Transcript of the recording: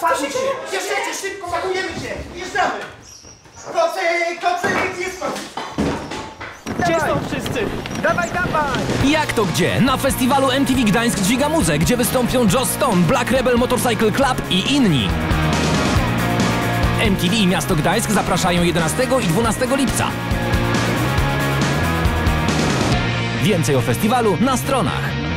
Patrzcie się! Bierzecie, szybko, pakujemy się! Wjeżdżamy! Kocy, kocy, jest kocy! Gdzie są wszyscy? Dawaj, dawaj! Jak to gdzie? Na festiwalu MTV Gdańsk Dźwiga Muzę, gdzie wystąpią Joss Stone, Black Rebel Motorcycle Club i inni. MTV i Miasto Gdańsk zapraszają 11 i 12 lipca. Więcej o festiwalu na stronach.